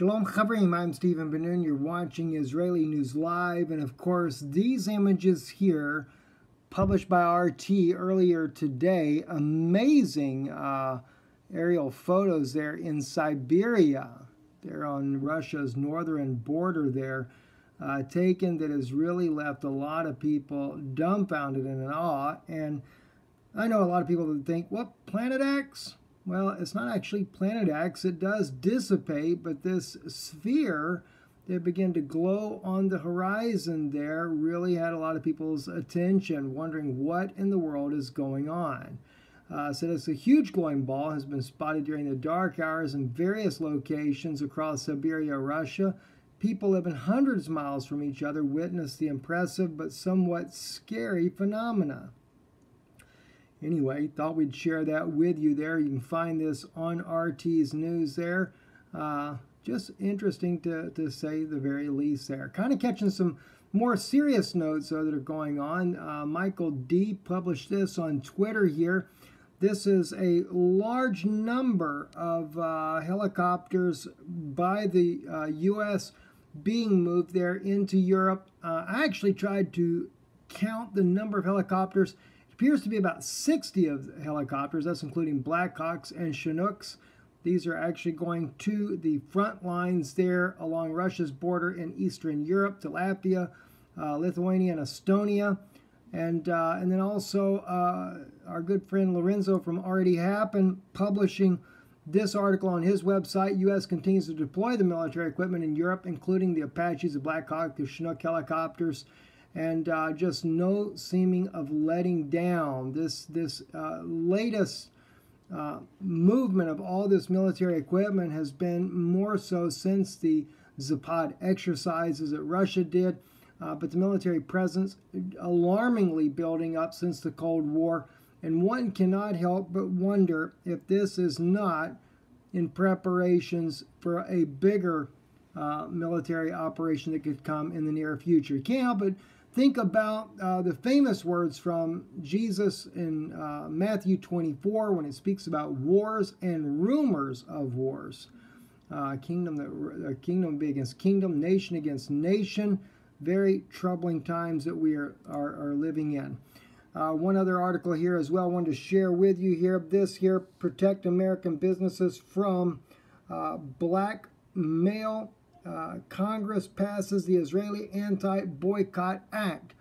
Shalom Chavrim, I'm Stephen Ben-Nun. You're watching Israeli News Live. And of course, these images here, published by RT earlier today, amazing uh, aerial photos there in Siberia. They're on Russia's northern border there, uh, taken that has really left a lot of people dumbfounded and in awe. And I know a lot of people that think, what, Planet X? Well, it's not actually planet X. It does dissipate, but this sphere that began to glow on the horizon there really had a lot of people's attention, wondering what in the world is going on. Uh, so this a huge glowing ball has been spotted during the dark hours in various locations across Siberia, Russia. People living hundreds of miles from each other witnessed the impressive but somewhat scary phenomena. Anyway, thought we'd share that with you there. You can find this on RT's news there. Uh, just interesting to, to say the very least there. Kind of catching some more serious notes though, that are going on. Uh, Michael D published this on Twitter here. This is a large number of uh, helicopters by the uh, U.S. being moved there into Europe. Uh, I actually tried to count the number of helicopters appears to be about 60 of helicopters, that's including Blackhawks and Chinooks. These are actually going to the front lines there along Russia's border in Eastern Europe to Latvia, uh, Lithuania, and Estonia. And, uh, and then also uh, our good friend Lorenzo from Already Happened publishing this article on his website. U.S. continues to deploy the military equipment in Europe, including the Apaches, the Blackhawk, the Chinook helicopters, and uh, just no seeming of letting down. This this uh, latest uh, movement of all this military equipment has been more so since the Zapad exercises that Russia did, uh, but the military presence alarmingly building up since the Cold War, and one cannot help but wonder if this is not in preparations for a bigger uh, military operation that could come in the near future. You can't help but think about uh, the famous words from Jesus in uh, Matthew 24 when it speaks about wars and rumors of wars. Uh, kingdom that uh, kingdom be against kingdom, nation against nation. Very troubling times that we are are, are living in. Uh, one other article here as well. I wanted to share with you here. This here protect American businesses from uh, blackmail uh, Congress passes the Israeli Anti-Boycott Act.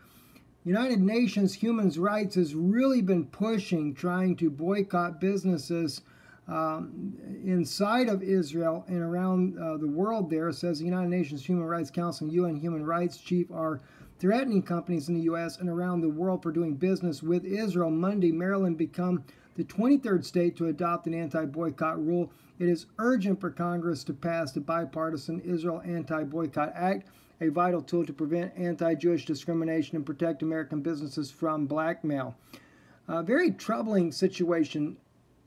United Nations Human Rights has really been pushing, trying to boycott businesses um, inside of Israel and around uh, the world there, says the United Nations Human Rights Council and UN Human Rights Chief are threatening companies in the U.S. and around the world for doing business with Israel. Monday, Maryland become the 23rd state to adopt an anti boycott rule. It is urgent for Congress to pass the bipartisan Israel Anti Boycott Act, a vital tool to prevent anti Jewish discrimination and protect American businesses from blackmail. A very troubling situation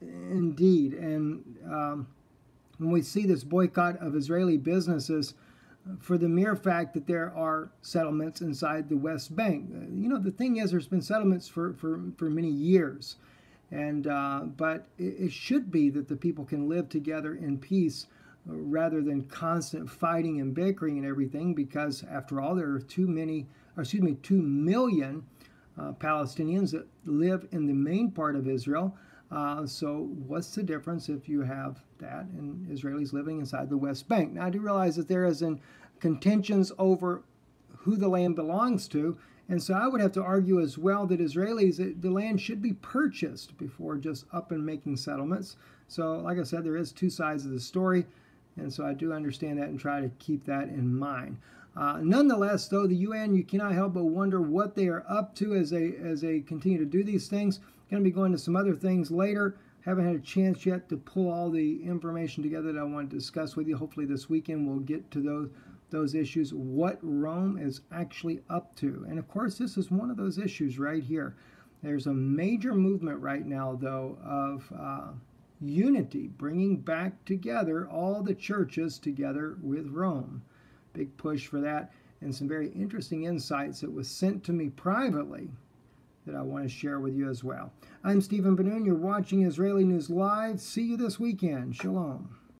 indeed. And um, when we see this boycott of Israeli businesses, for the mere fact that there are settlements inside the West Bank. You know, the thing is, there's been settlements for, for, for many years. And uh, but it, it, should be that the people can live together in peace uh, rather than constant fighting and bickering and everything. Because after all, there are too many, excuse me, two million uh, Palestinians that live in the main part of Israel. Uh, so what's the difference if you have that and Israelis living inside the West Bank? Now I do realize that there is in contentions over who the land belongs to and so I would have to argue as well that Israelis, the land should be purchased before just up and making settlements. So, like I said, there is two sides of the story. And so I do understand that and try to keep that in mind. Uh, nonetheless, though, the UN, you cannot help but wonder what they are up to as they as they continue to do these things. Going to be going to some other things later. Haven't had a chance yet to pull all the information together that I want to discuss with you. Hopefully this weekend we'll get to those those issues, what Rome is actually up to. And of course, this is one of those issues right here. There's a major movement right now, though, of uh, unity, bringing back together all the churches together with Rome. Big push for that, and some very interesting insights that was sent to me privately that I want to share with you as well. I'm Stephen Ben-Nun. You're watching Israeli News Live. See you this weekend. Shalom.